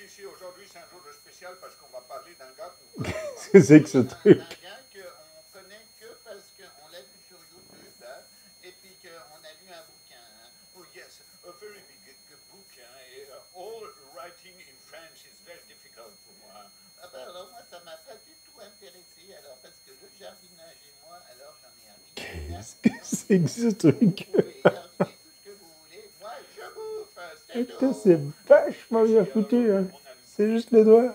si, si, aujourd'hui c'est un jour de spécial parce qu'on va parler d'un gars Qu'est-ce que c'est que ce Un truc gars qu'on connaît que parce qu'on l'a vu sur YouTube hein, et puis qu'on a lu un bouquin. hein. Oh yes, a very big book. hein, et, uh, all writing in French is very difficult pour moi. Ah bah alors moi ça m'a pas du tout intéressé alors parce que le jardinage et moi alors j'en ai un Qu'est-ce que c'est que ce truc? Vous pouvez jardiner tout ce que vous voulez. Moi je bouffe. C'est Putain, tout. c'est foutu. Hein. C'est juste les doigts. Là,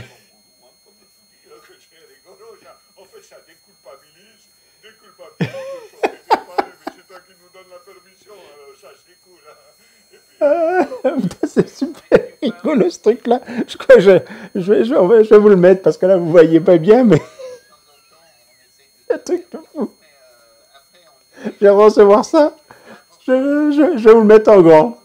Ah, c'est super rigolo ce truc-là. Je crois je, je, vais, je, vais, vous le mettre parce que là, vous voyez pas bien, mais un truc de fou. Je vais recevoir ça. Je, vais vous le mettre en grand.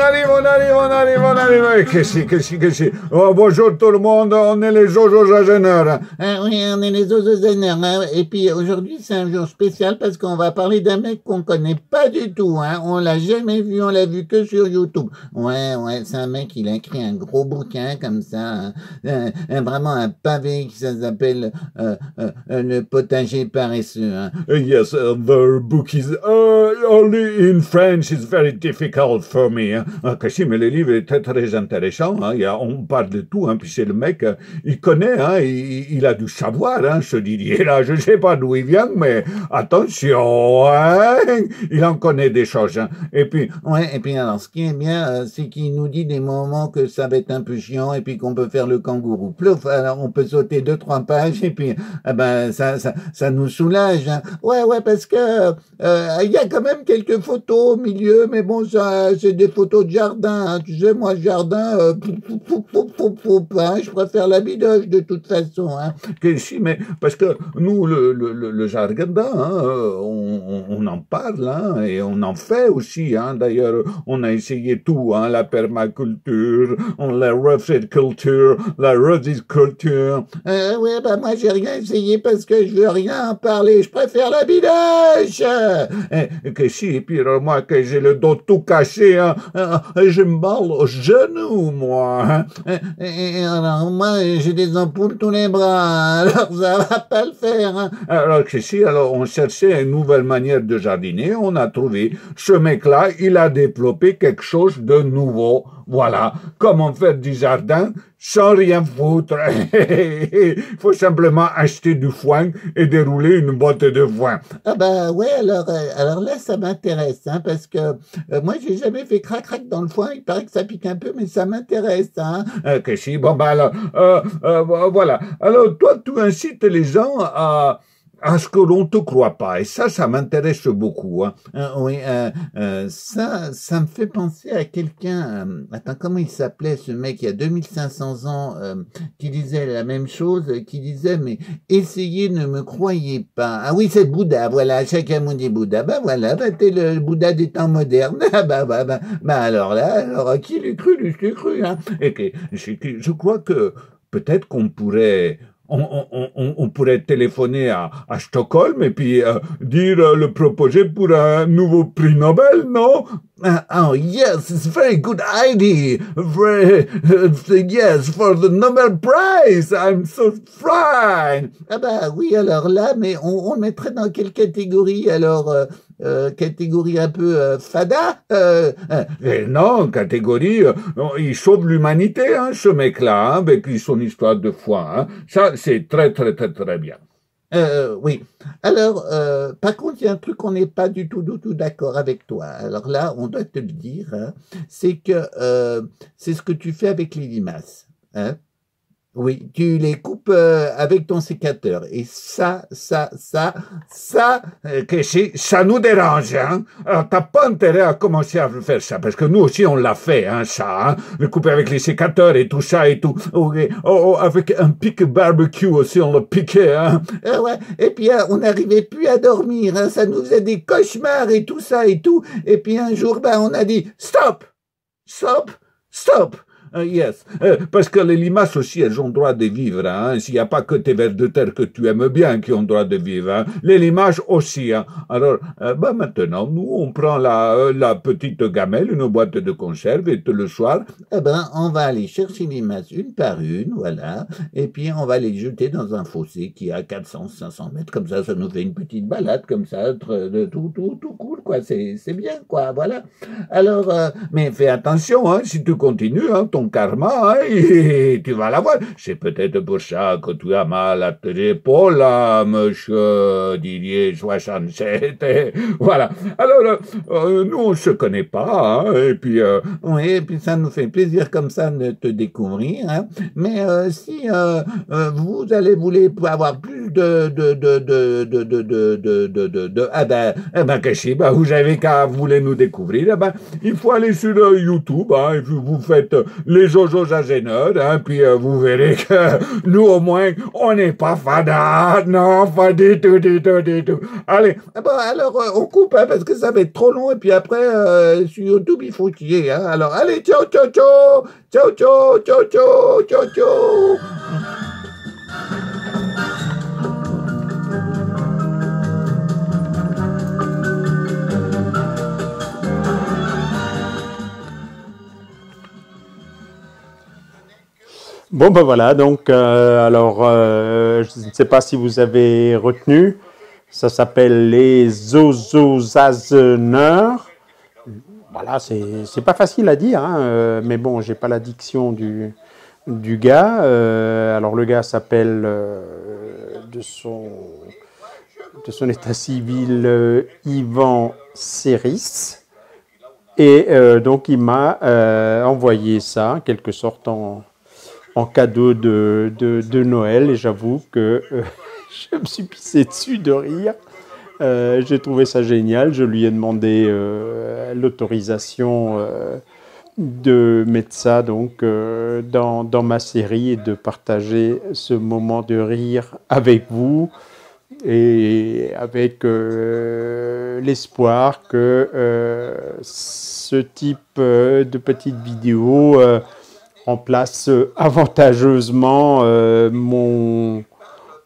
Arrive, on arrive, on arrive, on arrive. Qu'est-ce que c'est, qu'est-ce que c'est oh, Bonjour tout le monde, on est les Jojo Jageneurs. Ah oui, on est les Ozozénères, hein. Et puis aujourd'hui, c'est un jour spécial parce qu'on va parler d'un mec qu'on connaît pas du tout, hein. On l'a jamais vu, on l'a vu que sur YouTube. Ouais, ouais, c'est un mec, il a écrit un gros bouquin comme ça, hein. Un- un- vraiment un pavé qui s'appelle euh, euh, euh, Le potager paresseux, hein. Yes, the book is uh, only in French. It's very difficult for me. Hein. Ah, Kashi, mais le livre est très très intéressant. Hein. Il y a, on parle de tout. Hein. Puis c'est le mec, euh, il connaît. Hein. Il, il a du savoir. Hein. Ce Didier là, je sais pas d'où il vient, mais attention. Hein. Il en connaît des choses. Hein. Et puis, Ouais, et puis alors, ce qui est bien, euh, c'est qu'il nous dit des moments que ça va être un peu chiant et puis qu'on peut faire le kangourou. Plouf, alors on peut sauter deux, trois pages et puis, eh ben, ça, ça, ça nous soulage. hein. Ouais, ouais, parce que euh, il y a quand même quelques photos au milieu, mais bon, ça, c'est des photos de jardin. hein. Tu sais, moi, jardin, euh, hein, je préfère la bidoche de toute façon. Hein. mais parce que nous, le, le, le, jardin, hein, euh, on, on, en parle hein, et on en fait aussi. Hein. D'ailleurs, on a essayé tout, hein, la permaculture, on, la culture, la culture. Euh, ouais, bah moi j'ai rien essayé parce que je veux rien en parler. Je préfère la bidoche. Que et puis moi, que j'ai le dos tout caché, hein, euh, j'ai mal au genou, moi. Hein. Et alors moi j'ai des ampoules tous les bras. Alors ça va pas le faire. hein. Alors que si, alors on cherchait une nouvelle manière de jardiner, on a trouvé ce mec-là, il a développé quelque chose de nouveau. Voilà, comment faire du jardin sans rien foutre? Il faut simplement acheter du foin et dérouler une botte de foin. Ah bah ouais alors euh, alors là ça m'intéresse hein, parce que euh, moi j'ai jamais fait crac crac dans le foin. Il paraît que ça pique un peu mais ça m'intéresse. Hein. Euh, que si, bon ben alors, euh, euh, voilà. Alors toi, tu incites les gens à à ce que l'on te croit pas. Et ça, ça m'intéresse beaucoup. Hein. Euh, oui, euh, euh, ça, ça me fait penser à quelqu'un. euh, attends, comment il s'appelait ce mec il y a 2500 ans euh, qui disait la même chose, qui disait mais essayez, ne me croyez pas. Ah oui, c'est Bouddha. Voilà, chacun me dit Bouddha. Bah voilà, bah t'es le Bouddha des temps modernes. Ah bah bah bah. Bah alors là, alors qui l'eût cru, l'eût cru, hein. Et je, je crois que peut-être qu'on pourrait on, on, on, pourrait téléphoner à, à Stockholm et puis euh, dire euh, le proposer pour un nouveau prix Nobel, non? Uh, oh yes, it's very good idea. Very, yes, for the Nobel Prize. I'm so fine. Ah bah oui, alors là, mais on, on mettrait dans quelle catégorie Alors, euh, catégorie un peu euh, fada euh, euh, Et non, catégorie, euh, il sauve l'humanité, hein, ce mec-là, hein, avec son histoire de foi. Hein. Ça, c'est très, très, très, très bien. oui. Alors, par contre, il y a un truc qu'on n'est pas du tout, du tout d'accord avec toi. Alors là, on doit te le dire. hein, c'est que c'est ce que tu fais avec les limaces. Hein oui, tu les coupes euh, avec ton sécateur. Et ça, ça, ça, ça, Euh, que ça nous dérange, hein. Alors, t'as pas intérêt à commencer à faire ça, parce que nous aussi, on l'a fait, hein, ça, hein. Le couper avec les sécateurs et tout ça et tout. Oh, et- oh, oh, avec un pic barbecue aussi, on le piquait, hein. Euh, ouais. Et puis euh, on n'arrivait plus à dormir, hein. ça nous faisait des cauchemars et tout ça et tout. Et puis un jour, ben on a dit stop, stop, stop. Uh, yes. Euh, parce que les limaces aussi, elles ont droit de vivre. Hein. S'il n'y a pas que tes vers de terre que tu aimes bien qui ont droit de vivre. Hein. Les limaces aussi. Hein. Alors, euh, bah maintenant, nous, on prend la, euh, la petite gamelle, une boîte de conserve, et le soir... Eh ben, on va aller chercher les limaces une par une, voilà. Et puis, on va les jeter dans un fossé qui a 400, 500 mètres. Comme ça, ça nous fait une petite balade, comme ça, tout, tout, tout cool, quoi. C'est bien, quoi. Voilà. Alors, mais fais attention, hein, si tu continues, hein, ton karma, hein, tu vas l'avoir. C'est peut-être pour ça que tu as mal à tes épaules, monsieur Didier 67. voilà. Alors, euh, nous, on se connaît pas, hein, et puis... Euh, oui, et puis ça nous fait plaisir comme ça de te découvrir. Hein. Mais euh, si vous allez vouloir avoir plus de... de, de, de, de, de, de, de, ah ben, eh ben, ben, vous avez qu'à vouloir nous découvrir, eh ben, il faut aller sur YouTube, hein, vous faites les Jojo Agénodes, hein, puis euh, vous verrez que nous, au moins, on n'est pas fada. Non, pas tout, du tout, du tout. Allez, eh bon, alors euh, on coupe, hein, parce que ça va être trop long, et puis après, euh, sur YouTube, il faut tirer. Hein. Alors, allez, ciao, ciao, ciao, ciao, ciao, ciao, ciao, ciao. Bon, ben voilà, donc, euh, alors, euh, je ne sais pas si vous avez retenu, ça s'appelle les zozozazeneurs. Voilà, c'est pas facile à dire, hein, euh, mais bon, j'ai pas la diction du, du gars. alors, le gars s'appelle de, son, de son état civil Ivan Séris. Et donc, il m'a envoyé ça, en quelque sorte, en en cadeau de, de, Noël et j'avoue que euh, je me suis pissé dessus de rire. Euh, j'ai trouvé ça génial. Je lui ai demandé euh, l'autorisation de mettre ça donc dans, dans, ma série et de partager ce moment de rire avec vous et avec l'espoir que ce type de petites vidéos remplace euh, avantageusement euh, mon,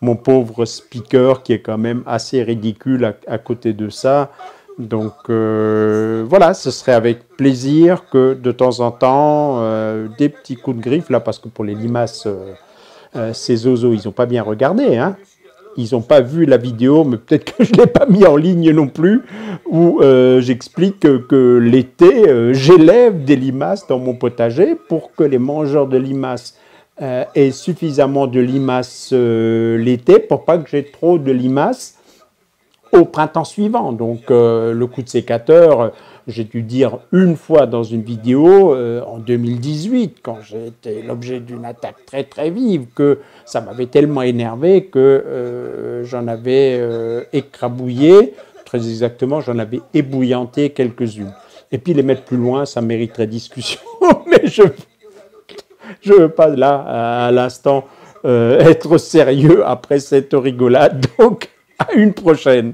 mon pauvre speaker qui est quand même assez ridicule à, côté de ça. Donc euh, voilà, ce serait avec plaisir que de temps en temps, des petits coups de griffe, là, parce que pour les limaces, ces oiseaux, ils n'ont pas bien regardé. Hein ils n'ont pas vu la vidéo, mais peut-être que je ne l'ai pas mis en ligne non plus, où euh, j'explique que, l'été, euh, j'élève des limaces dans mon potager pour que les mangeurs de limaces euh, aient suffisamment de limaces l'été pour pas que j'ai trop de limaces au printemps suivant. Donc le coup de sécateur, j'ai dû dire une fois dans une vidéo euh, en 2018, quand j'étais l'objet d'une attaque très très vive, que ça m'avait tellement énervé que euh, j'en avais euh, écrabouillé, très exactement, j'en avais ébouillanté quelques-unes. Et puis les mettre plus loin, ça mériterait discussion, mais je ne veux pas là, à l'instant, être sérieux après cette rigolade. Donc, à une prochaine.